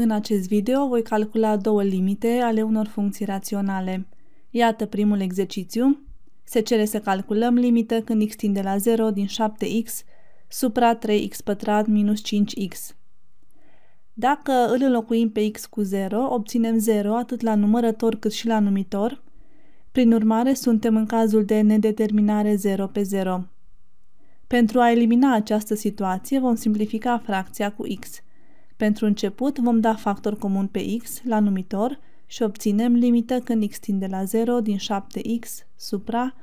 În acest video voi calcula două limite ale unor funcții raționale. Iată primul exercițiu. Se cere să calculăm limită când x tinde la 0 din 7x supra 3x pătrat minus 5x. Dacă îl înlocuim pe x cu 0, obținem 0 atât la numărător cât și la numitor. Prin urmare, suntem în cazul de nedeterminare 0 pe 0. Pentru a elimina această situație, vom simplifica fracția cu x – pentru început vom da factor comun pe x la numitor și obținem limită când x tinde la 0 din 7x supra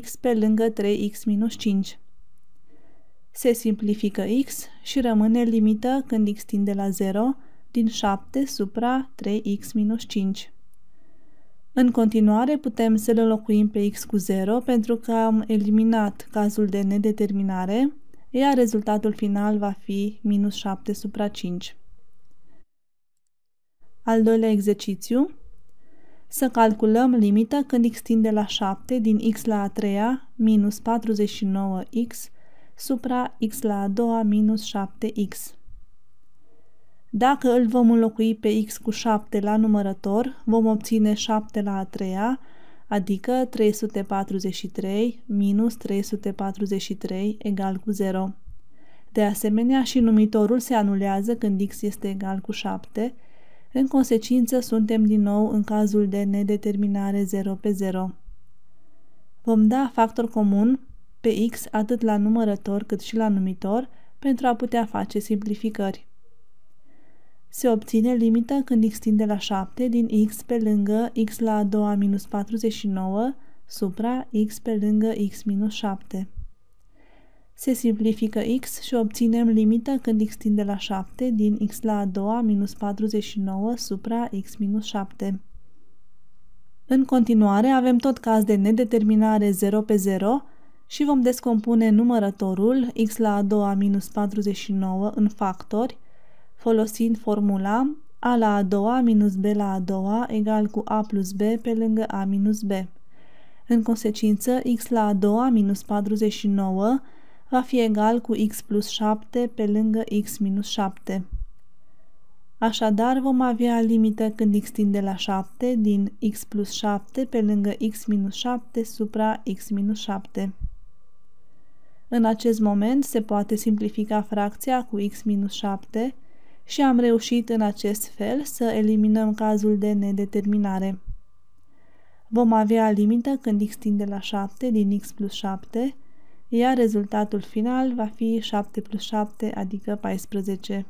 x pe lângă 3x minus 5. Se simplifică x și rămâne limită când x tinde la 0 din 7 supra 3x minus 5. În continuare putem să le înlocuim pe x cu 0 pentru că am eliminat cazul de nedeterminare iar rezultatul final va fi minus 7 supra 5. Al doilea exercițiu. Să calculăm limita când x tinde la 7 din x la a treia minus 49x supra x la a doua minus 7x. Dacă îl vom înlocui pe x cu 7 la numărător, vom obține 7 la a treia adică 343 minus 343 egal cu 0. De asemenea, și numitorul se anulează când x este egal cu 7, în consecință suntem din nou în cazul de nedeterminare 0 pe 0. Vom da factor comun pe x atât la numărător cât și la numitor pentru a putea face simplificări. Se obține limita când x tinde la 7 din x pe lângă x la a doua minus 49 supra x pe lângă x minus 7. Se simplifică x și obținem limita când x tinde la 7 din x la a doua minus 49 supra x minus 7. În continuare avem tot caz de nedeterminare 0 pe 0 și vom descompune numărătorul x la a doua minus 49 în factori folosind formula a la a doua minus b la a doua egal cu a plus b pe lângă a minus b. În consecință, x la a doua minus 49 va fi egal cu x plus 7 pe lângă x minus 7. Așadar, vom avea limită când x tinde la 7 din x plus 7 pe lângă x minus 7 supra x minus 7. În acest moment se poate simplifica fracția cu x minus 7 și am reușit în acest fel să eliminăm cazul de nedeterminare. Vom avea limită când x tinde la 7 din x plus 7, iar rezultatul final va fi 7 plus 7, adică 14.